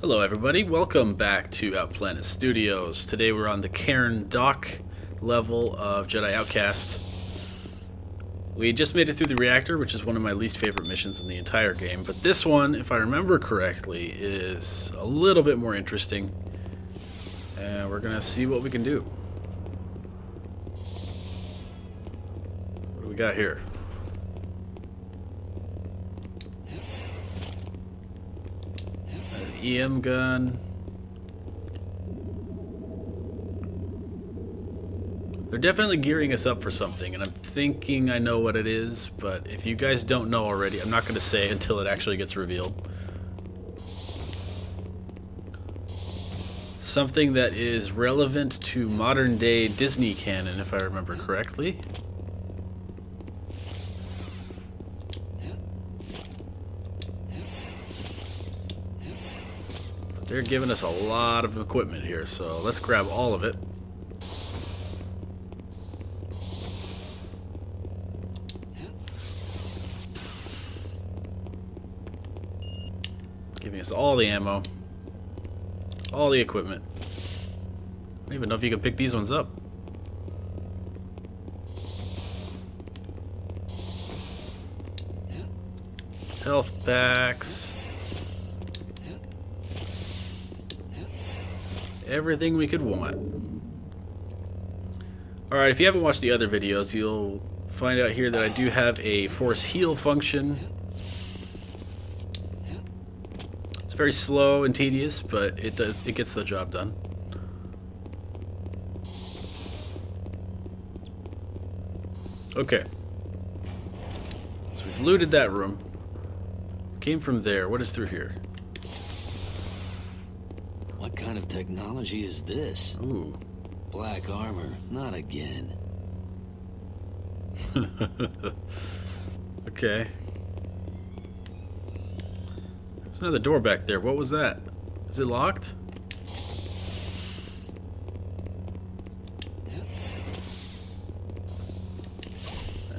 Hello everybody, welcome back to Outplanet Studios. Today we're on the Cairn Dock level of Jedi Outcast. We just made it through the reactor, which is one of my least favorite missions in the entire game, but this one, if I remember correctly, is a little bit more interesting. And we're gonna see what we can do. What do we got here? EM gun. They're definitely gearing us up for something, and I'm thinking I know what it is, but if you guys don't know already, I'm not going to say until it actually gets revealed. Something that is relevant to modern day Disney canon, if I remember correctly. They're giving us a lot of equipment here, so let's grab all of it. Giving us all the ammo, all the equipment. I don't even know if you can pick these ones up. Health packs. Everything we could want. Alright, if you haven't watched the other videos, you'll find out here that I do have a force heal function. It's very slow and tedious, but it does it gets the job done. Okay. So we've looted that room. Came from there. What is through here? What kind of technology is this? Ooh. Black armor, not again. okay. There's another door back there. What was that? Is it locked?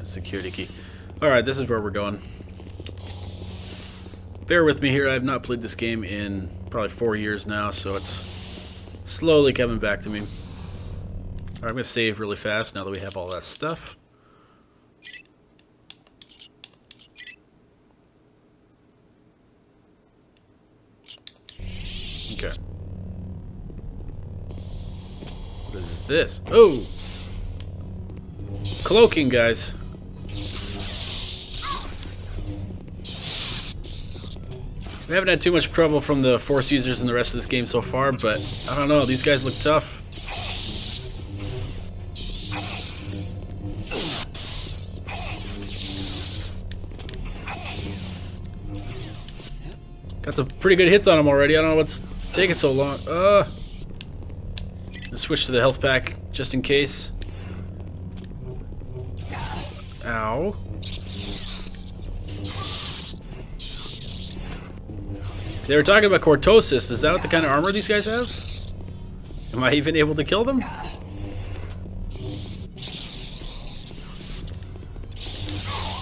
security key. Alright, this is where we're going. Bear with me here, I have not played this game in probably four years now, so it's slowly coming back to me. I'm going to save really fast now that we have all that stuff. Okay. What is this? Oh! Cloaking, guys. We haven't had too much trouble from the Force users in the rest of this game so far, but I don't know, these guys look tough. Got some pretty good hits on him already. I don't know what's taking so long. Uh, switch to the health pack just in case. Ow. They were talking about cortosis. Is that the kind of armor these guys have? Am I even able to kill them?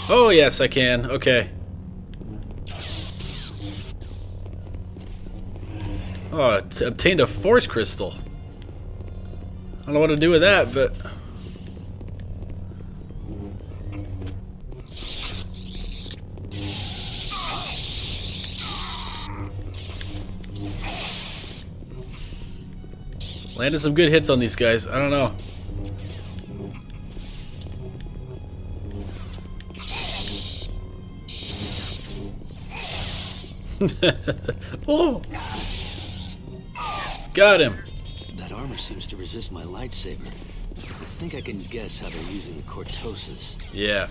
Oh, yes, I can. Okay. Oh, obtained a force crystal. I don't know what to do with that, but... Landed some good hits on these guys. I don't know. oh! Got him. That armor seems to resist my lightsaber. I think I can guess how they're using the cortosis. Yeah.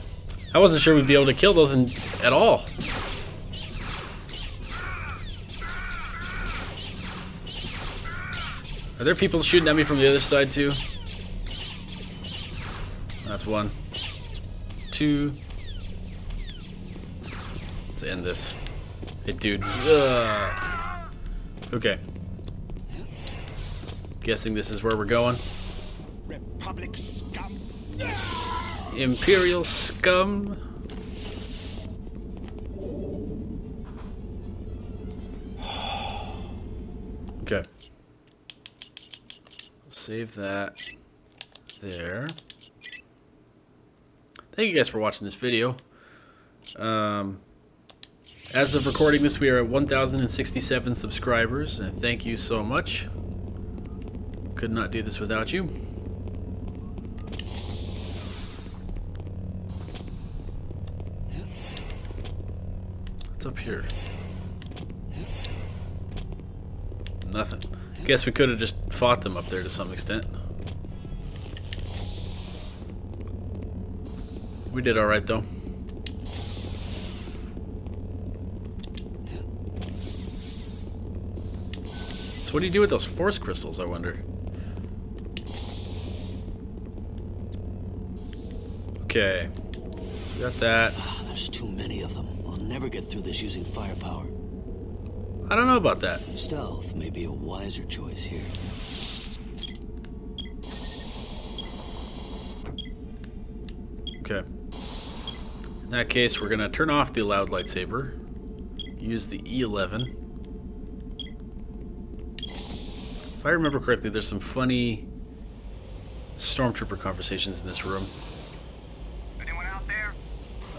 I wasn't sure we'd be able to kill those in, at all. Are there people shooting at me from the other side too? That's one. Two. Let's end this. Hey, dude. Ugh. Okay. Guessing this is where we're going. Republic scum. Imperial scum. Okay. Save that there. Thank you guys for watching this video. Um, as of recording this, we are at 1,067 subscribers, and thank you so much. Could not do this without you. What's up here? Nothing. Guess we could have just fought them up there to some extent. We did alright though. So what do you do with those force crystals, I wonder? Okay. So we got that. Ah, there's too many of them. I'll never get through this using firepower. I don't know about that. Stealth may be a wiser choice here. Okay. In that case, we're going to turn off the loud lightsaber. Use the E11. If I remember correctly, there's some funny stormtrooper conversations in this room. Anyone out there?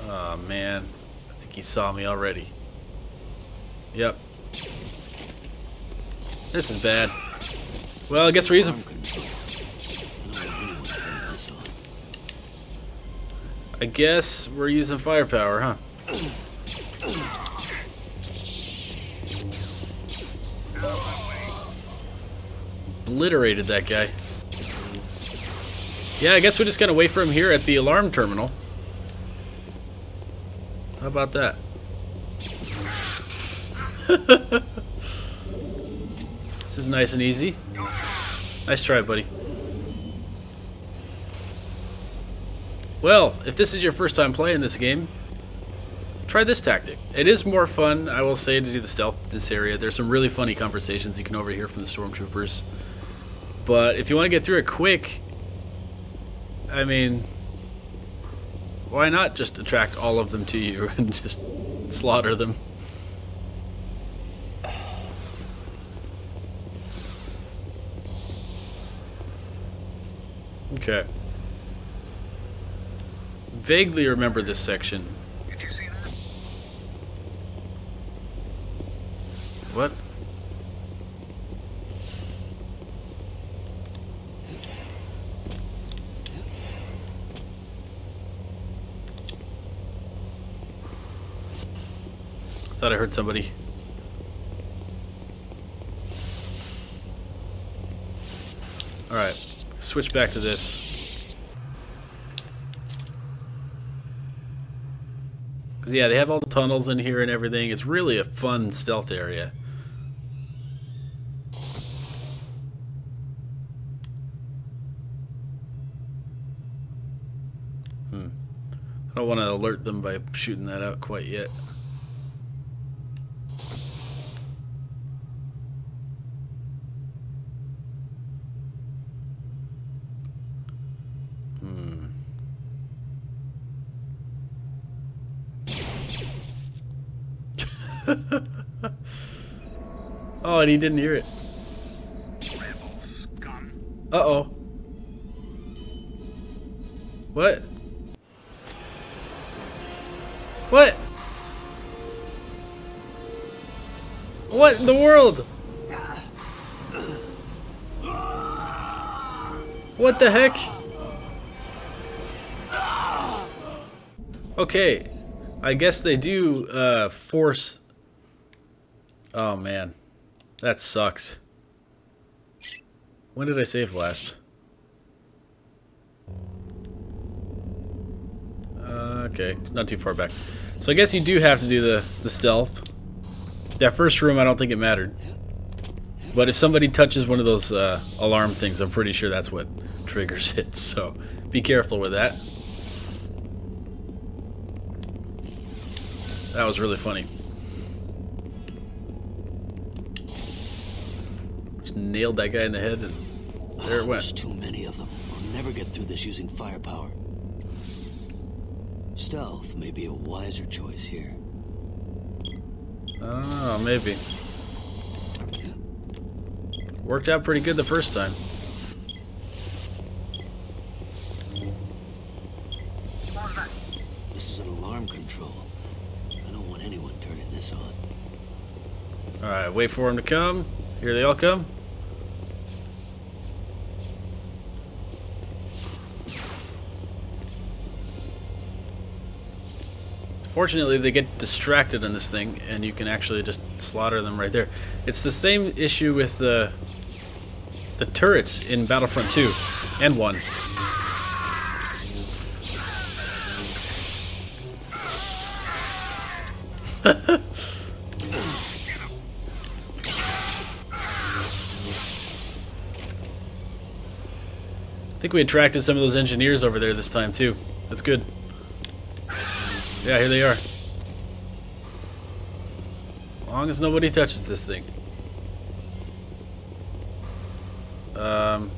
Oh man, I think he saw me already. Yep. This is bad. Well, I guess we're using. I guess we're using firepower, huh? Obliterated that guy. Yeah, I guess we just gotta wait for him here at the alarm terminal. How about that? This is nice and easy. Nice try, buddy. Well, if this is your first time playing this game, try this tactic. It is more fun, I will say, to do the stealth in this area. There's some really funny conversations you can overhear from the stormtroopers. But if you want to get through it quick, I mean, why not just attract all of them to you and just slaughter them? Okay. Vaguely remember this section. Did you see that? What? Thought I heard somebody. Alright, switch back to this. Because, yeah, they have all the tunnels in here and everything. It's really a fun stealth area. Hmm. I don't want to alert them by shooting that out quite yet. Hmm. Oh, and he didn't hear it. Uh-oh. What? What? What in the world? What the heck? Okay. I guess they do uh, force... Oh, man. That sucks. When did I save last? Uh, okay, not too far back. So I guess you do have to do the, the stealth. That first room, I don't think it mattered. But if somebody touches one of those uh, alarm things, I'm pretty sure that's what triggers it. So be careful with that. That was really funny. Just nailed that guy in the head and there it Ah, went. There's too many of them. I'll never get through this using firepower. Stealth may be a wiser choice here. I don't know, maybe. Worked out pretty good the first time. What was that? This is an alarm control. I don't want anyone turning this on. Alright, wait for them to come. Here they all come. Fortunately, they get distracted in this thing, and you can actually just slaughter them right there. It's the same issue with the the turrets in Battlefront 2 and 1. I think we attracted some of those engineers over there this time too. That's good. Yeah, here they are. As long as nobody touches this thing. Um,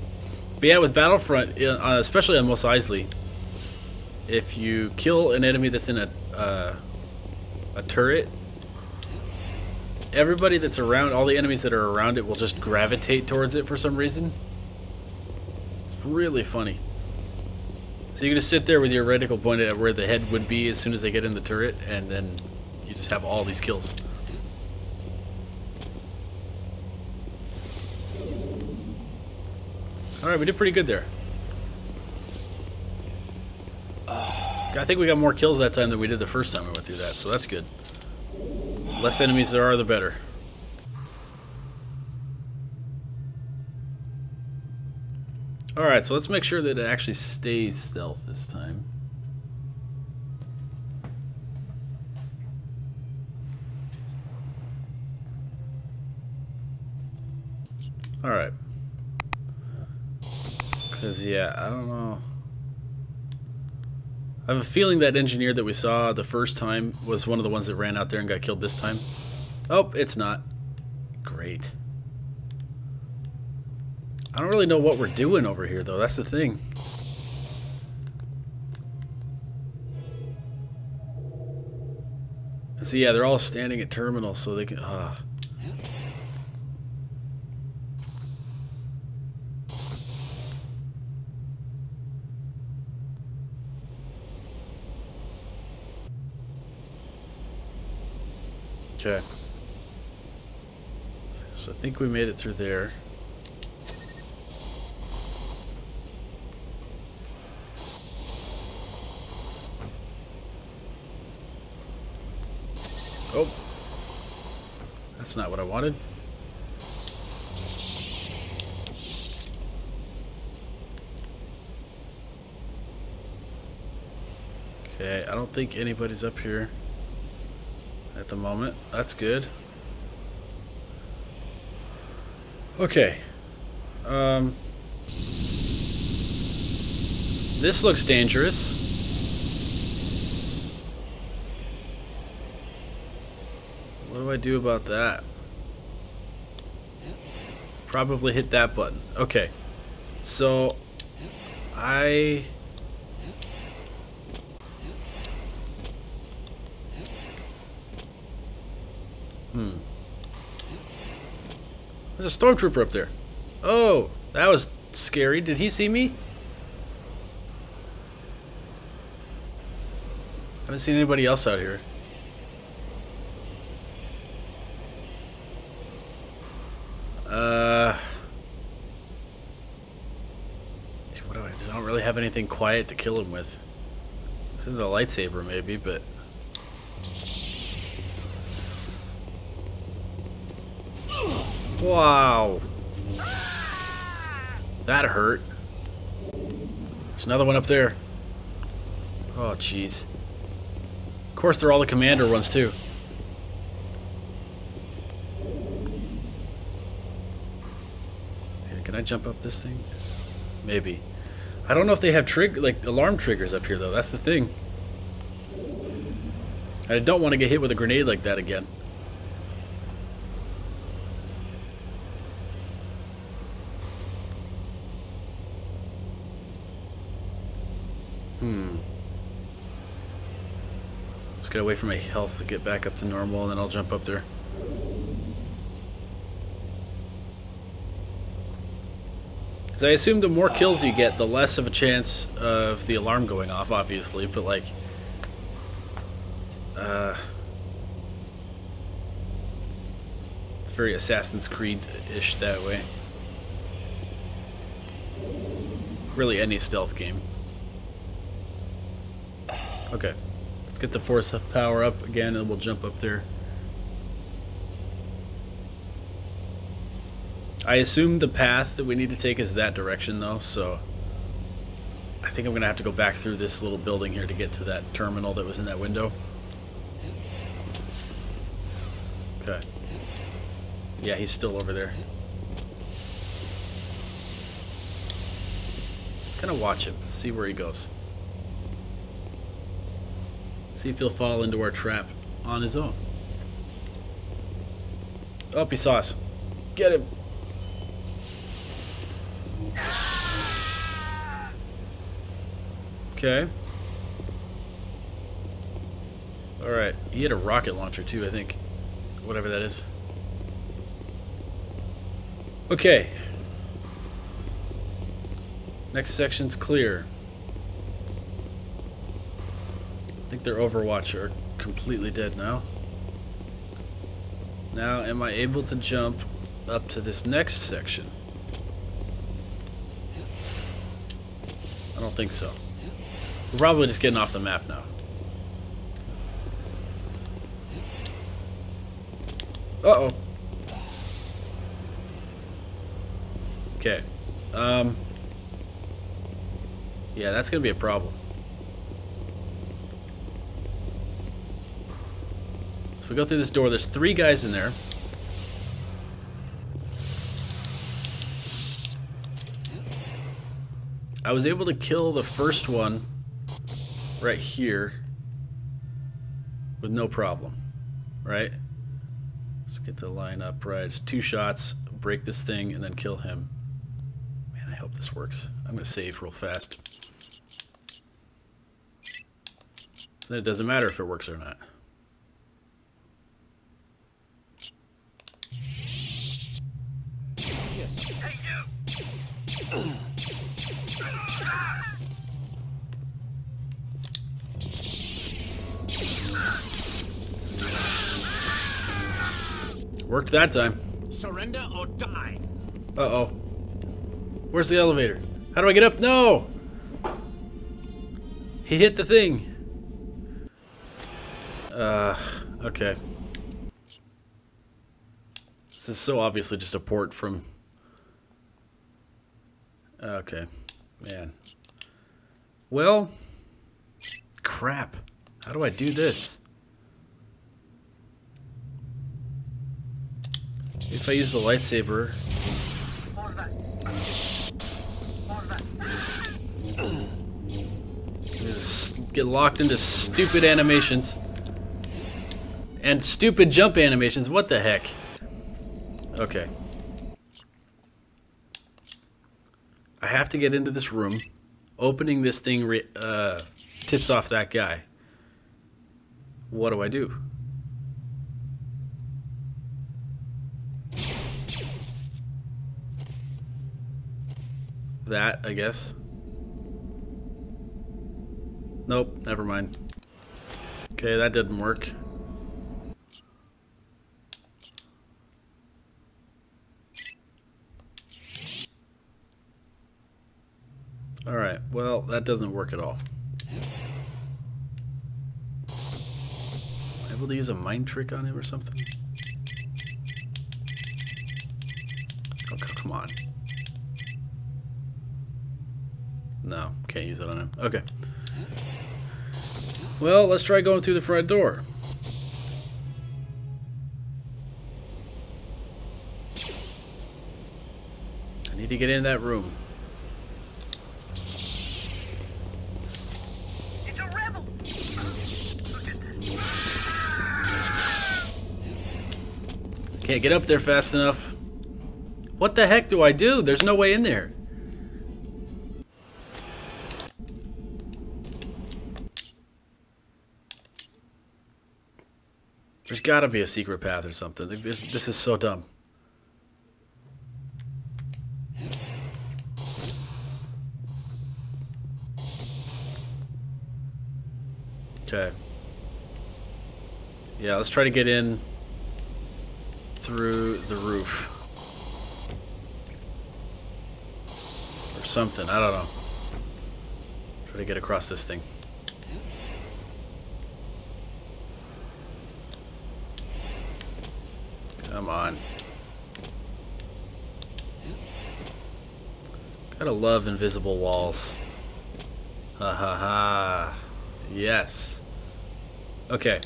but yeah, with Battlefront, uh, especially on Mos Eisley, if you kill an enemy that's in a uh, a turret, everybody that's around, all the enemies that are around it, will just gravitate towards it for some reason. It's really funny. So you can just sit there with your reticle pointed at where the head would be as soon as they get in the turret, and then you just have all these kills. Alright, we did pretty good there. I think we got more kills that time than we did the first time we went through that, so that's good. Less enemies there are, the better. Alright, so let's make sure that it actually stays stealth this time. Alright. Because, yeah, I don't know. I have a feeling that engineer that we saw the first time was one of the ones that ran out there and got killed this time. Oh, it's not. Great. I don't really know what we're doing over here, though. That's the thing. So yeah, they're all standing at terminals, so they can. Uh. Okay. So I think we made it through there. Oh. That's not what I wanted. Okay, I don't think anybody's up here at the moment. That's good. Okay. Um, this looks dangerous. What do I do about that? Probably hit that button. Okay. So, I... Hmm. There's a stormtrooper up there. Oh, that was scary. Did he see me? haven't seen anybody else out here. Uh, what do I? I don't really have anything quiet to kill him with. This is a lightsaber, maybe, but. Wow. That hurt. There's another one up there. Oh, jeez. Of course, they're all the commander ones, too. Okay, can I jump up this thing? Maybe. I don't know if they have trig like alarm triggers up here, though. That's the thing. I don't want to get hit with a grenade like that again. Hmm. Just gotta wait for my health to get back up to normal and then I'll jump up there. I assume the more kills you get, the less of a chance of the alarm going off, obviously, but like... Uh... It's very Assassin's Creed-ish that way. Really any stealth game. Okay. Let's get the force power up again and we'll jump up there. I assume the path that we need to take is that direction though, so I think I'm going to have to go back through this little building here to get to that terminal that was in that window. Okay. Yeah, he's still over there. Let's kind of watch him, see where he goes. See if he'll fall into our trap on his own. Oh, he saw us. Get him. Okay. Alright. He had a rocket launcher too, I think. Whatever that is. Okay. Next section's clear. I think their Overwatch are completely dead now. Now, am I able to jump up to this next section? I don't think so. We're probably just getting off the map now. Uh-oh. Okay. Um... Yeah, that's going to be a problem. So we go through this door. There's three guys in there. I was able to kill the first one right here with no problem, right? Let's get the line up right. It's two shots, break this thing, and then kill him. Man, I hope this works. I'm going to save real fast. Then it doesn't matter if it works or not. Ah! Worked that time. Surrender or die. Uh-oh. Where's the elevator? How do I get up? No! He hit the thing. Uh, okay. This is so obviously just a port from... Okay. Man. Well... Crap. How do I do this? If I use the lightsaber... Just get locked into stupid animations. And stupid jump animations. What the heck? Okay. I have to get into this room. Opening this thing uh, tips off that guy. What do I do? That, I guess. Nope, never mind. Okay, that didn't work. Alright, well, that doesn't work at all. Able to use a mind trick on him or something? Oh, come on. Can't use it on him. Okay. Well, let's try going through the front door. I need to get in that room. Can't get up there fast enough. What the heck do I do? There's no way in there. There's got to be a secret path or something. This, this is so dumb. Okay. Yeah, let's try to get in through the roof. Or something, I don't know. Try to get across this thing. On. Gotta love invisible walls. Ha ha ha. Yes. Okay.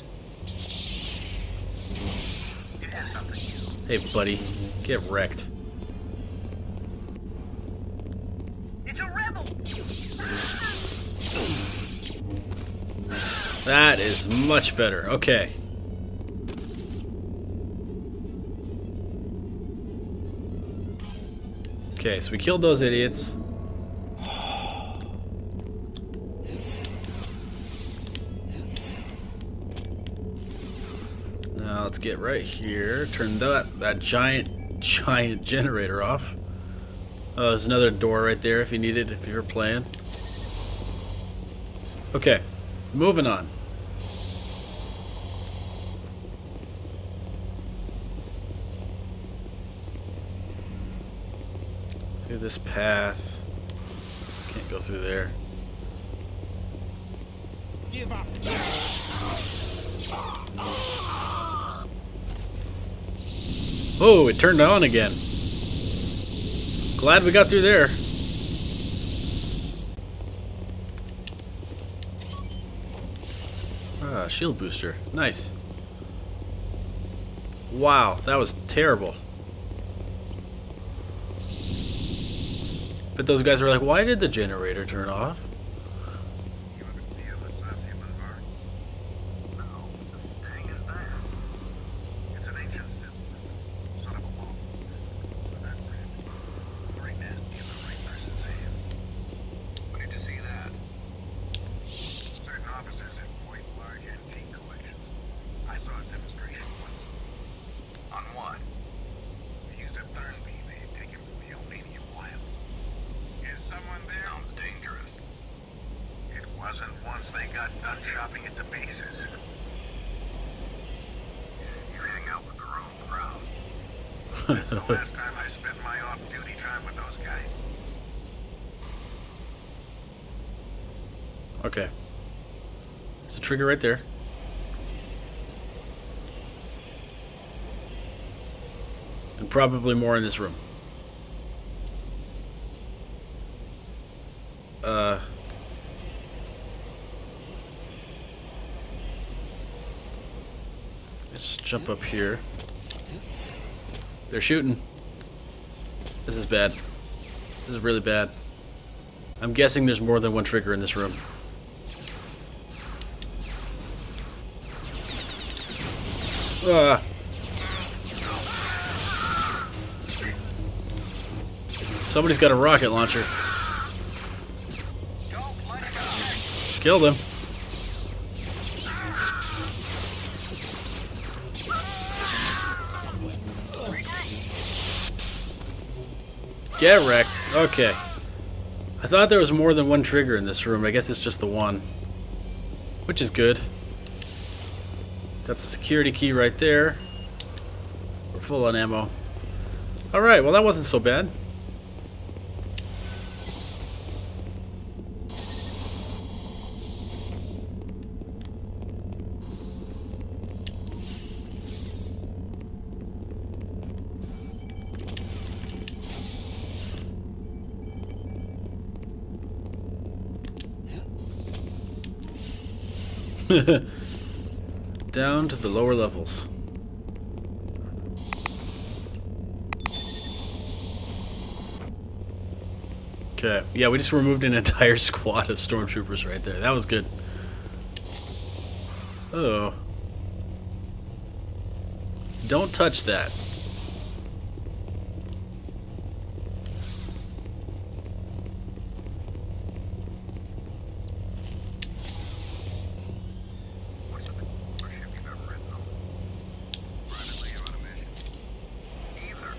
It has something. Hey, buddy. Get wrecked. It's a rebel! That is much better. Okay. Okay, so we killed those idiots. Now let's get right here. Turn that that giant giant generator off. Oh, there's another door right there if you need it, if you're playing. Okay, moving on. Through this path. Can't go through there. Give up. Oh, it turned on again. Glad we got through there. Ah, shield booster. Nice. Wow, that was terrible. But those guys were like, why did the generator turn off? You ever feel the subhuman mark? No, the sting is there. It's an ancient system. Son of a bomb. But that brand. Very nasty in the right person's hands. When did you see that? Certain officers have quite large antique collections. I saw a demonstration once. On what? They used a Thurnbeam they had taken from the Albanian wilds. Is someone there? Sounds dangerous. It wasn't once they got done shopping at the bases. You hang out with the wrong crowd. That's the last time I spent my off-duty time with those guys. Okay. There's a trigger right there. And probably more in this room. Uh. Let's jump up here. They're shooting. This is bad. This is really bad. I'm guessing there's more than one trigger in this room. Ah. Somebody's got a rocket launcher. Killed him. Get wrecked. Okay. I thought there was more than one trigger in this room. I guess it's just the one. Which is good. Got the security key right there. We're full on ammo. Alright, well that wasn't so bad. Down to the lower levels. Okay. Yeah, we just removed an entire squad of stormtroopers right there. That was good. Oh. Don't touch that. What's the worst ship you've ever ridden on? Privately or on a mission? Either.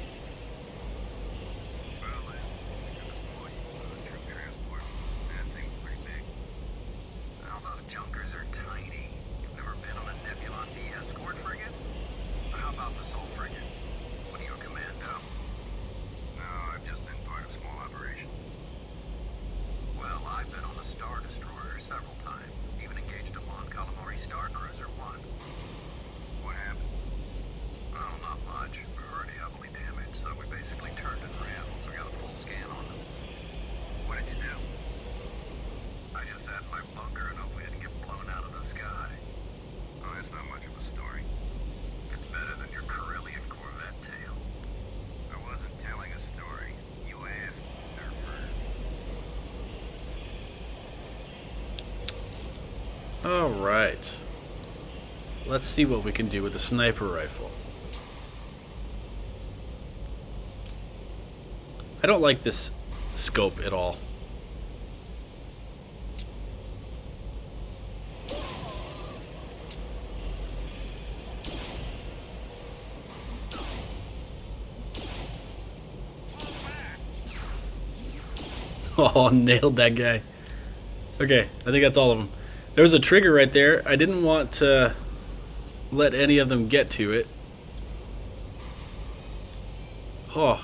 Well then, you can deploy you on a troop transport. That thing's pretty big. Well, those junkers are tiny. Alright. Let's see what we can do with the sniper rifle. I don't like this scope at all. Oh, nailed that guy. Okay, I think that's all of them. There was a trigger right there. I didn't want to let any of them get to it. Oh.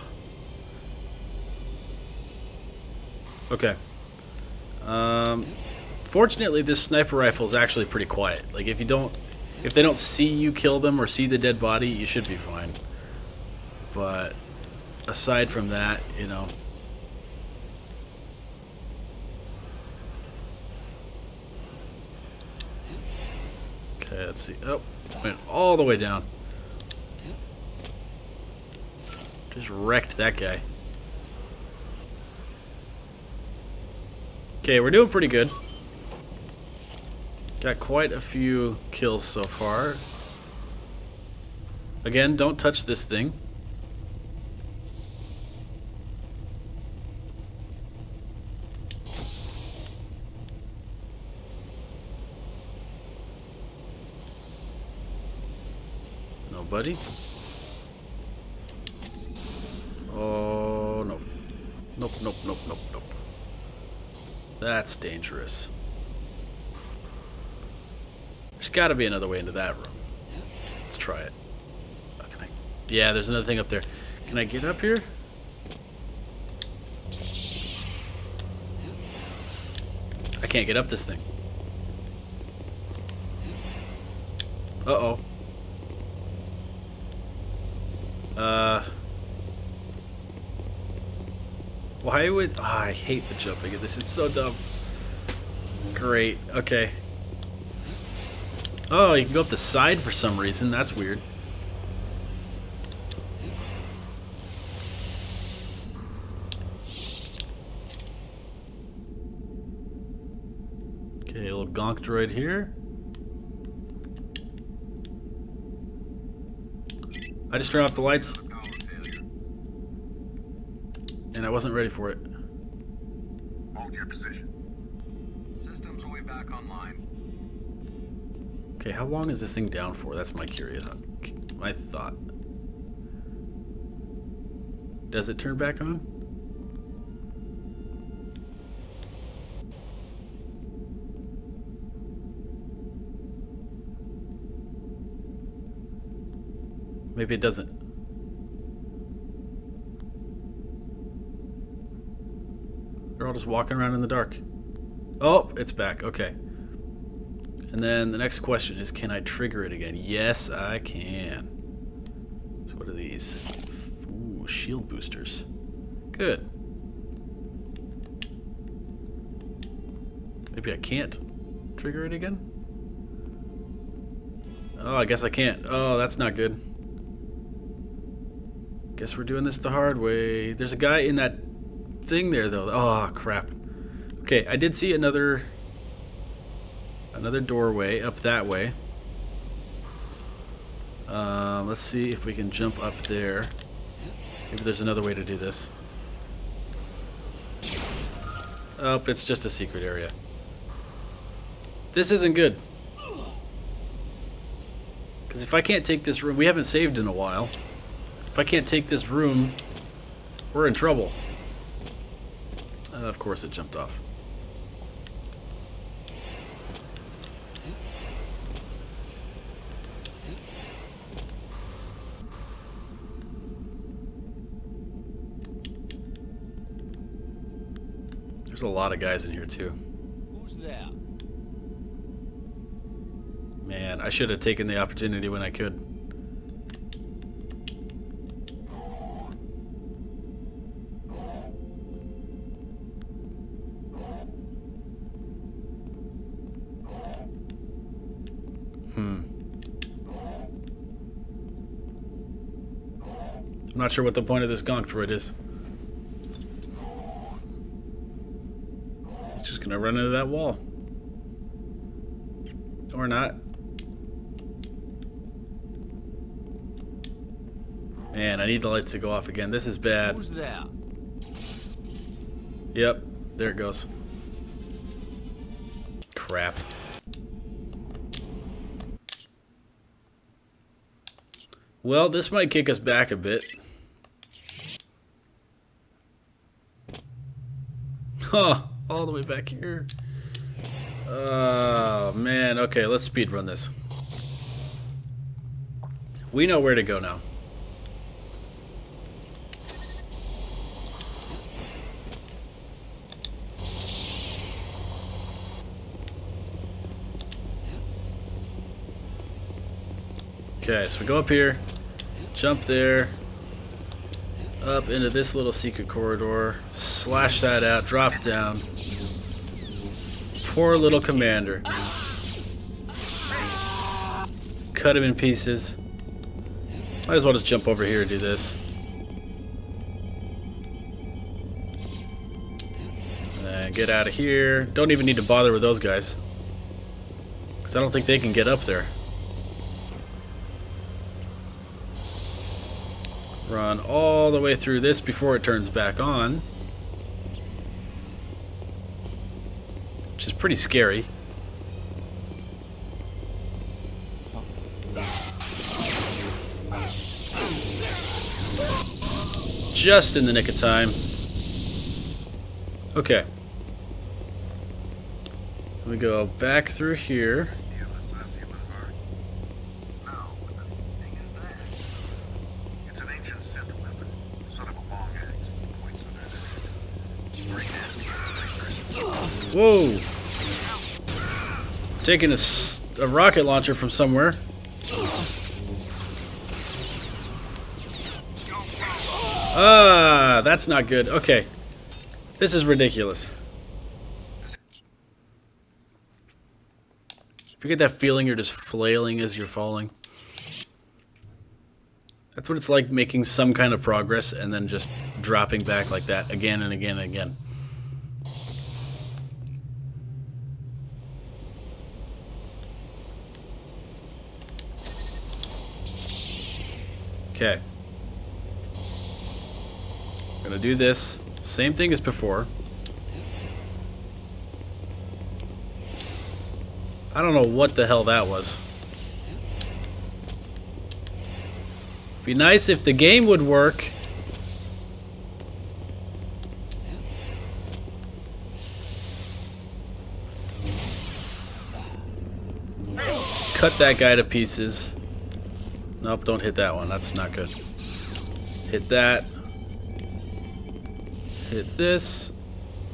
Okay. Um, fortunately, this sniper rifle is actually pretty quiet. Like, if you don't... If they don't see you kill them or see the dead body, you should be fine. But aside from that, you know... Okay, let's see. Oh, went all the way down. Just wrecked that guy. Okay, we're doing pretty good. Got quite a few kills so far. Again, don't touch this thing. Nobody. Oh, no. Nope, nope, nope, nope, nope. That's dangerous. There's got to be another way into that room. Let's try it. Oh, can I? Yeah, there's another thing up there. Can I get up here? I can't get up this thing. Uh-oh. Uh... Why would... Oh, I hate the jumping at this. It's so dumb. Great. Okay. Oh, you can go up the side for some reason. That's weird. Okay, a little gonk droid here. I just turned off the lights. And I wasn't ready for it. Hold your position. Systems will be back online. Okay, how long is this thing down for? That's my curious, uh, my thought. Does it turn back on? Maybe it doesn't. They're all just walking around in the dark. Oh, it's back. Okay. And then the next question is, can I trigger it again? Yes, I can. So what are these? Ooh, shield boosters. Good. Maybe I can't trigger it again? Oh, I guess I can't. Oh, that's not good. Guess we're doing this the hard way. There's a guy in that thing there, though. Oh, crap. Okay, I did see another another doorway up that way. Uh, let's see if we can jump up there. Maybe there's another way to do this. Oh, it's just a secret area. This isn't good. Because if I can't take this room, we haven't saved in a while. If I can't take this room, we're in trouble. Uh, of course it jumped off. There's a lot of guys in here too. Who's there? Man, I should have taken the opportunity when I could. Hmm. I'm not sure what the point of this gonk droid is. He's just gonna run into that wall. Or not. Man, I need the lights to go off again. This is bad. Who's there? Yep, there it goes. Crap. Well, this might kick us back a bit. Huh, all the way back here. Oh, man. Okay, let's speed run this. We know where to go now. Okay, so we go up here, jump there, up into this little secret corridor, slash that out, drop down. Poor little commander. Cut him in pieces. Might as well just jump over here and do this. And get out of here. Don't even need to bother with those guys. Because I don't think they can get up there. Run all the way through this before it turns back on. Which is pretty scary. Just in the nick of time. Okay. We go back through here. You assess human heart. Now, what the thing is that? It's an ancient Sith weapon. Son of a long axe. Points of energy. Very nasty. Whoa! Taking a, a rocket launcher from somewhere. Ah, that's not good. Okay. This is ridiculous. If you get that feeling you're just flailing as you're falling. That's what it's like making some kind of progress and then just dropping back like that again and again and again. Okay. I'm Gonna do this. Same thing as before. I don't know what the hell that was. Be nice if the game would work. Cut that guy to pieces. Nope, don't hit that one. That's not good. Hit that. Hit this.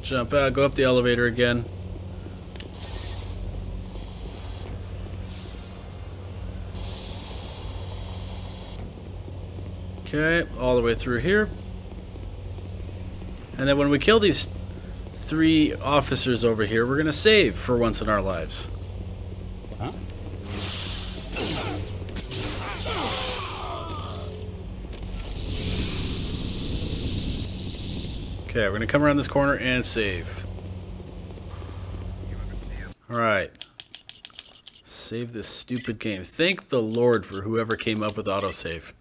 Jump out. Go up the elevator again. Okay, all the way through here. And then when we kill these three officers over here, we're going to save for once in our lives. Okay, we're going to come around this corner and save. Alright. Save this stupid game. Thank the Lord for whoever came up with autosave.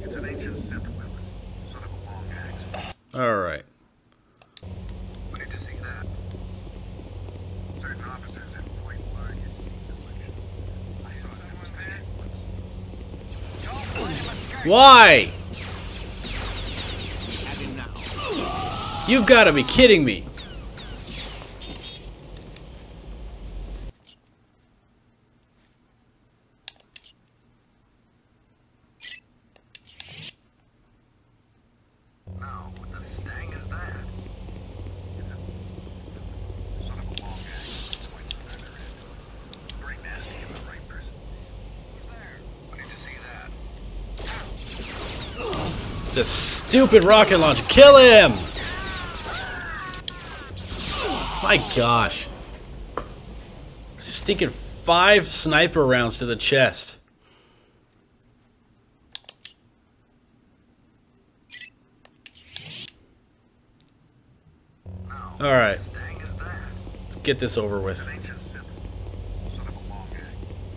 It's an ancient Sith weapon. Son of a long axe. Alright. We need to see that. Certain officers have point blank afflictions. I saw that was bad. Why? You've got to be kidding me. Now, what the stang is that? It's a son of a long axe. Points of their head. Very nasty if the right person. Who's there? We need to see that. It's a stupid rocket launcher. Kill him! My gosh. Stinking five sniper rounds to the chest. Alright, let's get this over with.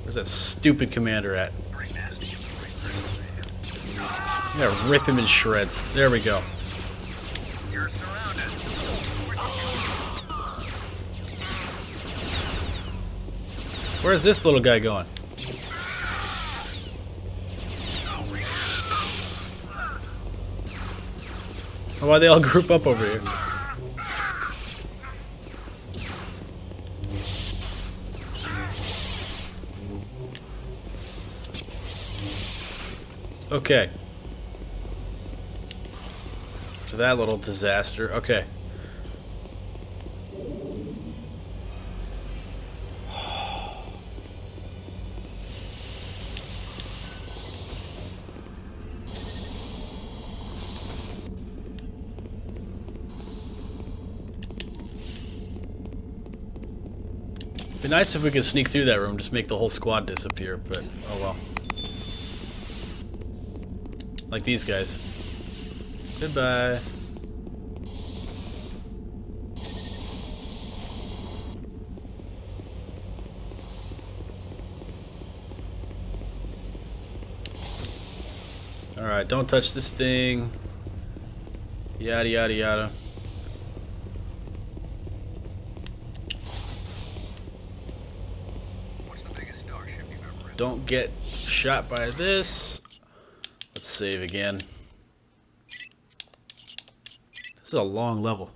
Where's that stupid commander at? Very nasty in the right hands. Gonna rip him in shreds. There we go. Where's this little guy going? Oh, why they all group up over here? Okay. After that little disaster. Okay. Be nice if we could sneak through that room, just make the whole squad disappear, but oh well. Like these guys. Goodbye. Alright, don't touch this thing. Yada yada yada. What's the biggest starship you've ever ridden? Don't get shot by this. Let's save again. This is a long level.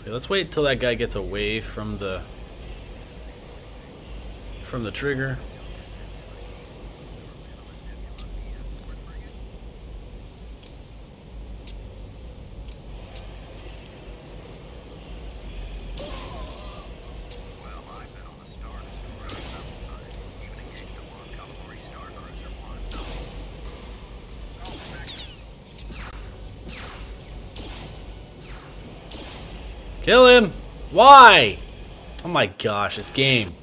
Okay, let's wait till that guy gets away from the from the trigger. Well, I've been on the Star Destroyer several times. Even engaged a Mon Calamari Star Cruiser once. Oh, thank Kill him! Why? Oh my gosh, this game.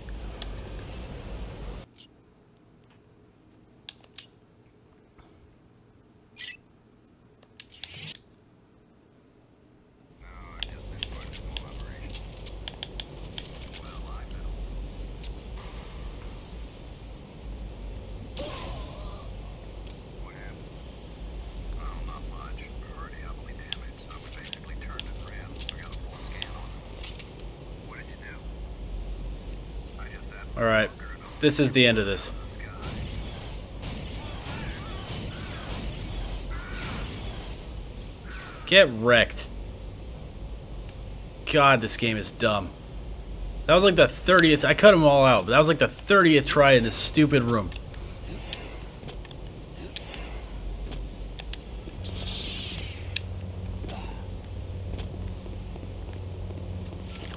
No, I've just been part of a small operation. Well, I've been What happened? Oh, not much. We're already heavily damaged. I was basically turned and ran. I got a full scan on them. What did you do? I just said. Alright, this is the end of this. Get wrecked. God, this game is dumb. That was like the 30th. I cut them all out, but that was like the 30th try in this stupid room.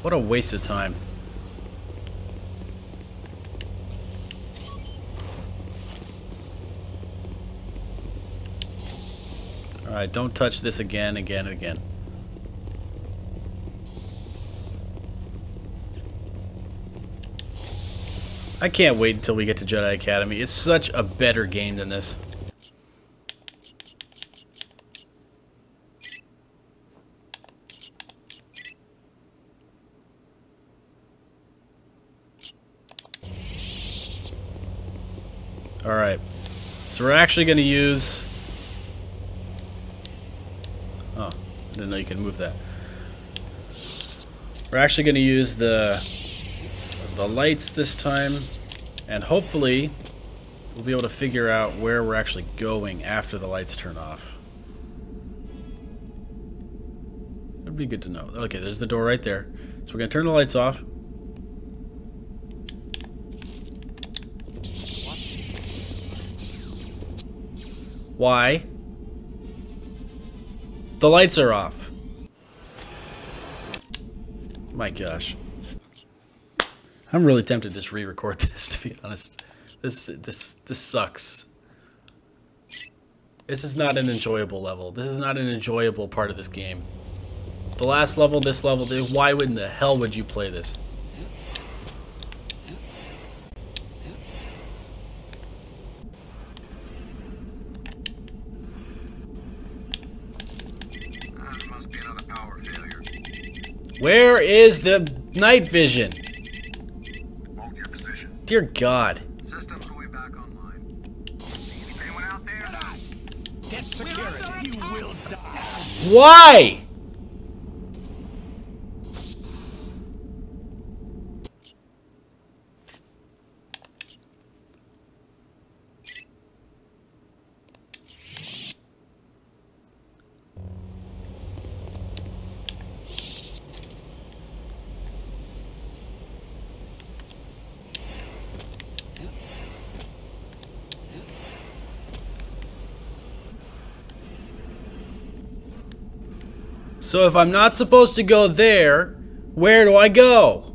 What a waste of time. Alright, don't touch this again, again, and again. I can't wait until we get to Jedi Academy. It's such a better game than this. Alright. So we're actually going to use... Oh, I didn't know you could move that. We're actually going to use the the lights this time, and hopefully we'll be able to figure out where we're actually going after the lights turn off. That'd be good to know. Okay, there's the door right there. So we're going to turn the lights off. Why? The lights are off. My gosh. I'm really tempted to just re-record this to be honest. This this this sucks. This is not an enjoyable level. This is not an enjoyable part of this game. The last level, this level, why in the hell would you play this? Where is the night vision? Hold your position. Dear God. Systems will be back online. Anyone out there? Get security. You will die. Why? So if I'm not supposed to go there, where do I go?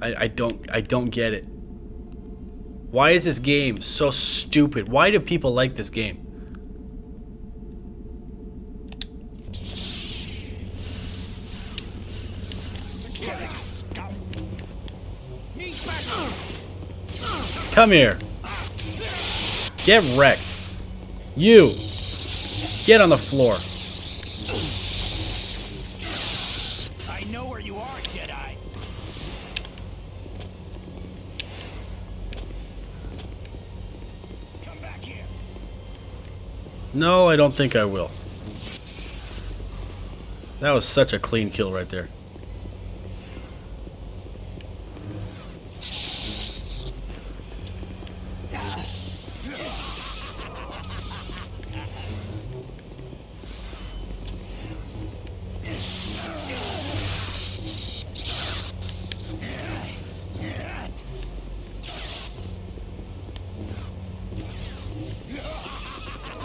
I, I don't I don't get it. Why is this game so stupid? Why do people like this game? Come here. Get wrecked. You. Get on the floor. I know where you are, Jedi. Come back here. No, I don't think I will. That was such a clean kill right there.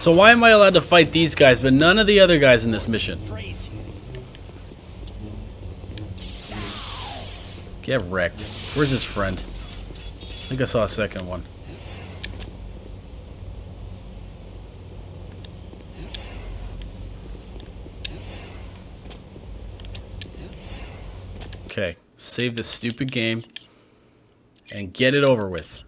So why am I allowed to fight these guys, but none of the other guys in this mission? Get wrecked. Where's his friend? I think I saw a second one. Okay, save this stupid game and get it over with.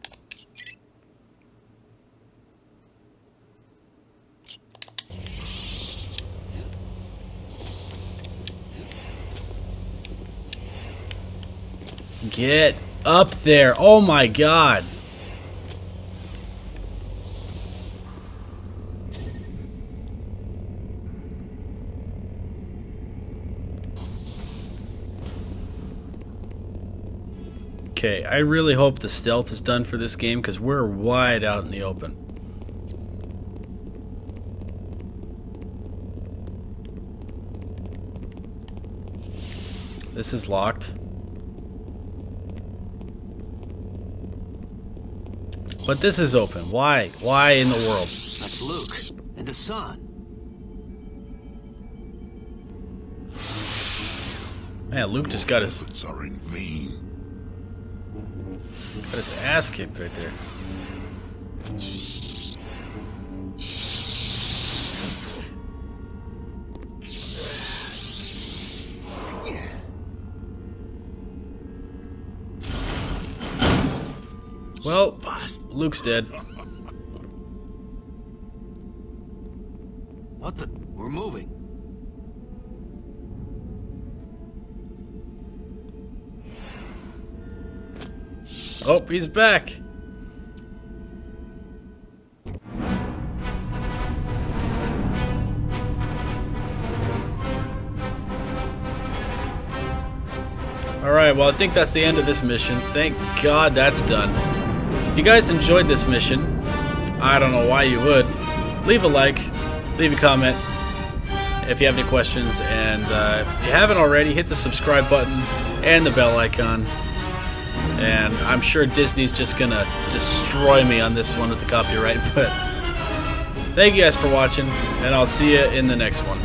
Get up there. Oh my god. Okay, I really hope the stealth is done for this game because we're wide out in the open. This is locked. But this is open. Why? Why in the world? That's Luke and Desann. Man, Luke just got his are in vain. got his ass kicked right there. Luke's dead. What the? We're moving. Oh, he's back. Alright, well, I think that's the end of this mission. Thank God that's done. If you guys enjoyed this mission, I don't know why you would, leave a like, leave a comment if you have any questions, and uh, if you haven't already, hit the subscribe button and the bell icon. And I'm sure Disney's just gonna destroy me on this one with the copyright, but thank you guys for watching, and I'll see you in the next one.